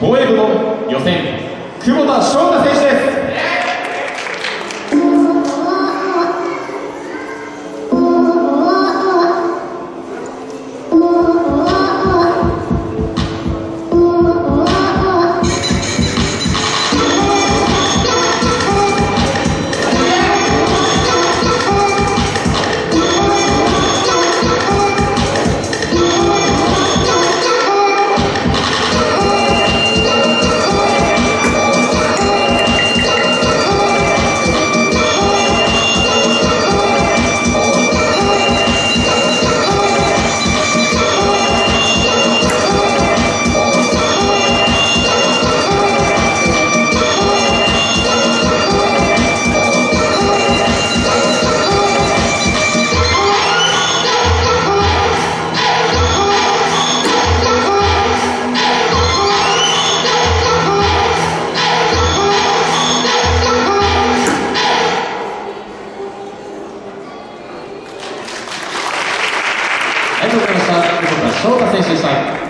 pueblo ありがとうございました。横田翔太選手でした。